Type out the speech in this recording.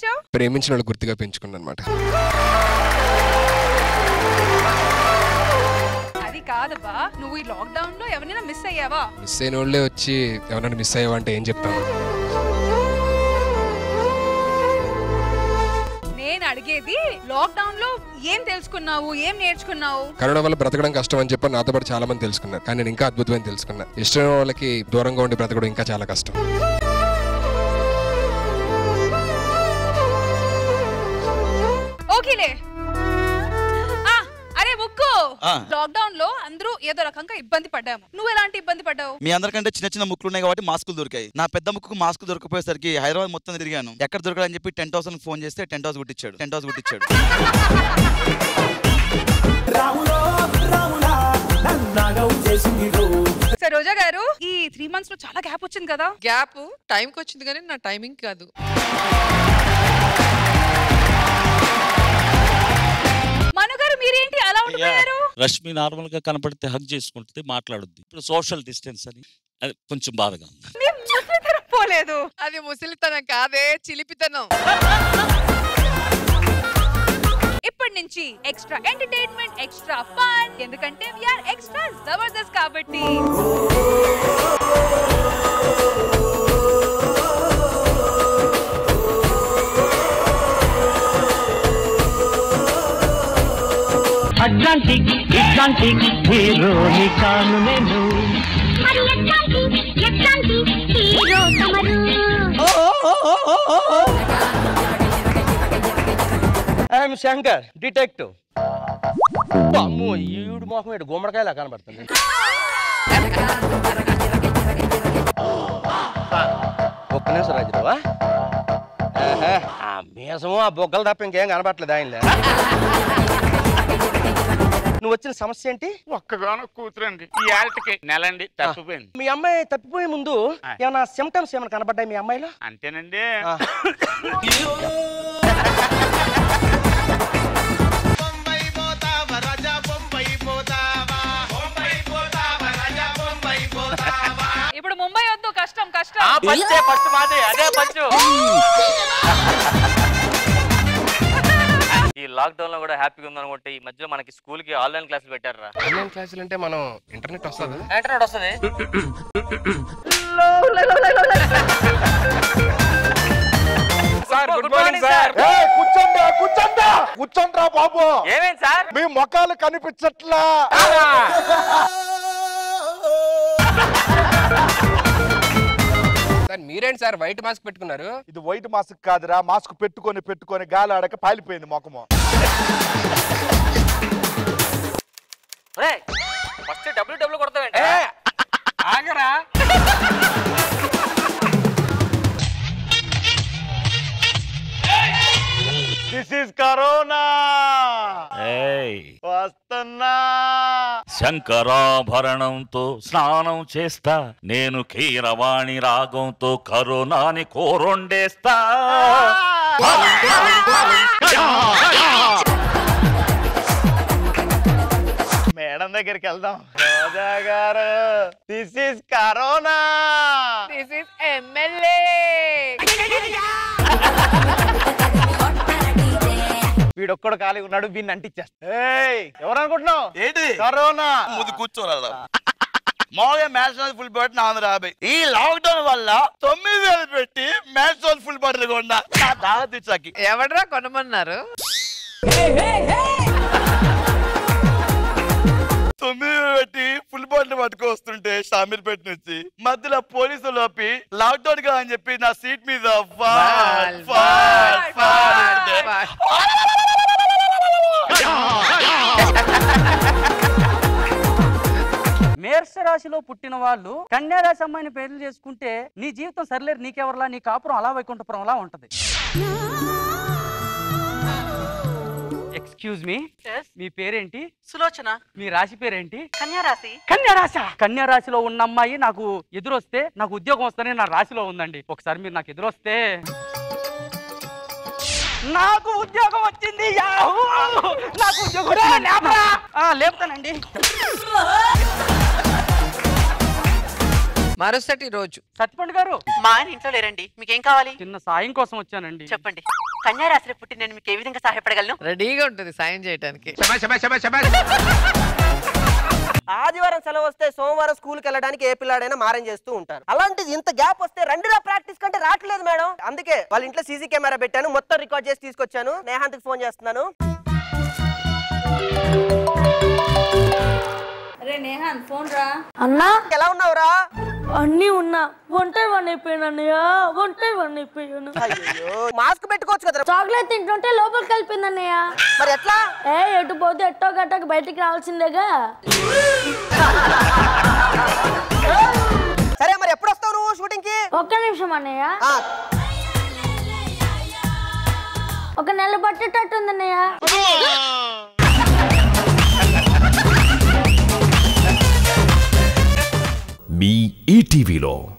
పెంచావు ప్రేమించిన వాళ్ళు గుర్తుగా పెంచుకున్నాను అనమాట అది కాదబ్బా నువ్వు ఈ లాక్డౌన్లో ఎవరైనా మిస్ అయ్యావా? మిస్ అయిన వాళ్ళే వచ్చి ఎవరైనా మిస్ అయ్యావంటే ఏం చెప్తాను నేను అడిగేది లాక్డౌన్లో ఏం తెలుసుకున్నావు? ఏం నేర్చుకున్నావు? కరోనా వల్ల బ్రతకడం కష్టం అని చెప్పి నాతో పాటు చాలా మంది తెలుసుకున్నారు. కానీ నేను ఇంకా అద్భుతమైన తెలుసుకున్నా. ఇష్టమైన వాళ్ళకి దూరంగా ఉండి బ్రతకడం ఇంకా చాలా కష్టం. ఓకేలే. ఆ, అరే ముక్కు. లాక్డౌన్లో అందరూ ఏదో రకంగా ఇబ్బంది పడ్డాము. నువ్వు ఎలాంటి ఇబ్బంది పడ్డావు? మీ అందరికంటే చిన్న చిన్న ముక్కులు ఉన్నాయి కాబట్టి మాస్కులు దొరికాయి. నా పెద్ద ముక్కుకు మాస్క్ దొరకపోయేసరికి హైదరాబాద్ మొత్తం తిరిగాను. ఎక్కడ దొరకాలని చెప్పి టెంట్ హౌస్ ఫోన్ చేస్తే టెంట్ హౌస్ గుట్టించాడు టెంట్ హౌస్ గుట్టించాడు సరే రోజా గారు ఈ త్రీ మంత్స్లో చాలా గ్యాప్ వచ్చింది కదా? గ్యాప్ టైంకి వచ్చింది కానీ నా టైమింగ్ కాదు. రష్మి నార్మల్గా కనపడితే హగ్ చేసుకుంటుంది మాట్లాడుద్ది. ఇప్పుడు సోషల్ డిస్టెన్స్ అని అది కొంచెం బాధగా ఉంది. పోలేదు. అది ముసలితనం కాదే చిలిపితనం. ఇప్పటి నుంచి ఎక్స్ట్రా ఎంటర్టైన్మెంట్ ఎక్స్ట్రా ఫన్. ఎందుకంటే వీఆర్ ఎక్స్ట్రా జబర్దస్త్ కాబట్టి. అట్లాంటిక్ ఇట్లాంటిక్ హీరోని కాను నేను హీరో ఐఎమ్ శంకర్ డిటెక్టివ్. అమ్మో ఈడు మొహం ఇటు గుమ్మడికాయలా కనబడుతుంది. ఒక్క నిమిషం రాజురావా ఆ మీసము ఆ బొగ్గలు తప్ప ఇంకేం కనబడట్లేదు ఆయనలే. నువ్వు వచ్చిన సమస్య ఏంటి? ఒక్కగానో కూతురండి. ఈ ఆటకి నెలండి తప్పిపోయింది. మీ అమ్మాయి తప్పిపోయే ముందు ఏమైనా సిమ్టమ్స్ ఏమైనా కనబడ్డాయి మీ అమ్మాయిలో? అంతేనండి. ఇప్పుడు ముంబై వద్దు కష్టం కష్టం. అదే పంచు లాక్డౌన్లో కూడా హ్యాపీగా ఉందనుకుంటే ఈ మధ్యలో మనకి స్కూల్కి ఆన్లైన్ క్లాసులు పెట్టారా ఆన్లైన్ క్లాసులు అంటే మనం ఇంటర్నెట్ వస్తుందా? ఇంటర్నెట్ వస్తుంది. Sir good morning sir. కూర్చోండి కూర్చోండి. కూర్చోండి బాబు. ఏమేంటి సార్? మీ ముఖాలు కనిపించట్లా. మీరేంటి సార్ వైట్ మాస్క్ పెట్టుకున్నారు? ఇది వైట్ మాస్క్ కాదురా మాస్క్ పెట్టుకొని పెట్టుకొని గాలి ఆడక పాలిపోయింది ముఖము. ఫస్ట్ డబ్ల్యూ డబ్ల్యూ కొడతావేంటి ఆగరా. దిస్ ఇస్ కరోనా ఏయ్. వస్తున్నా. శంకరాభరణంతో స్నానం చేస్తా. నేను కీరవాణి రాగంతో కరోనాని కోరొండేస్తా. మేడం దగ్గరికి వెళ్దాం. రోజా గారు this is corona. This is MLA వీడొక్కడు ఖాళీ ఉన్నాడు వీడిని అంటిచ్చేస్తా. ఏయ్ ఎవరు అనుకుంటున్నావు ఏంటి? కరోనా. ముందు కూర్చోరాదా మామూలుగా మ్యాచ్ ఫుల్ బాటిల్ నాలుగు యాభై ఈ లాక్డౌన్ వల్ల తొమ్మిది వేలు పెట్టి మ్యాచ్ ఫుల్ బాటిల్ కొన్నా. తీర్చాకి ఎవడరా కొనమన్నారు? తొమ్మిది పెట్టి ఫుల్ బాటిల్ పట్టుకొస్తుంటే షామీర్ పెట్టి నుంచి మధ్యలో పోలీసులు లోపి లాక్డౌన్గా అని చెప్పి నా సీట్ మీద రాశిలో పుట్టిన వాళ్ళు కన్యా రాశి అమ్మాయిని పెళ్ళి చేసుకుంటే నీ జీవితం సరిలేరు నీకెవరలా నీ కాపురం అలా వైకుంఠపురంలా ఉంటది. ఎక్స్క్యూజ్ మీ మీ పేరేంటి? సులోచన. మీ రాశి పేరేంటి? కన్యారాశి. కన్యారాశి? కన్యారాశిలో ఉన్న అమ్మాయి నాకు ఎదురొస్తే నాకు ఉద్యోగం వస్తేనే నా రాశిలో ఉందండి. ఒకసారి మీరు నాకు ఎదురొస్తే. నాకు ఉద్యోగం వచ్చింది యాహూ! నాకు ఉద్యోగం. ఆ, లేపుతానండి. మరుసటి రోజు. సత్యపండు గారు. మా ఆయన ఇంట్లో లేరండి. మీకేం కావాలి? చిన్న సాయం కోసం వచ్చానండి. చెప్పండి. కన్యా రాశిలో పుట్టి నేను మీకు ఏ విధంగా సహాయపడగలను? రెడీగా ఉంటుంది సాయం చేయడానికి ఆదివారం సెలవు వస్తే సోమవారం స్కూల్కి వెళ్ళడానికి ఏ పిల్లాడైనా మారం చేస్తూ ఉంటారు. అలాంటిది ఇంత గ్యాప్ వస్తే రండిరా ప్రాక్టీస్ కంటే రావట్లేదు మేడం. అందుకే వాళ్ళ ఇంట్లో సీసీ కెమెరా పెట్టాను మొత్తం రికార్డ్ చేసి తీసుకొచ్చాను. నేహాంత్కి ఫోన్ చేస్తున్నాను. అరే నేహాన్ ఫోన్ రా. అన్నా ఎలా ఉన్నావురా? అన్నీ ఉన్నా ఒంటే వన్ అయిపోయాను అన్నయ్య ఒంటే వన్ అయిపోయాను అయ్యో మాస్క్ పెట్టుకోవచ్చు కదా చాక్లెట్ తింటుంటే లోపలికి కలిపింది అన్నయ్య. మరి ఎట్లా? ఏ ఎటు పోతే ఎట్టో గట్టకు బయటికి రావాల్సిందేగా. సరే మరి ఎప్పుడు వస్తావు నువ్వు షూటింగ్కి ఒక్క నిమిషం అన్నయ్య. ఒక నెల పట్టేటట్టుంది మీ ఈటీవీలో.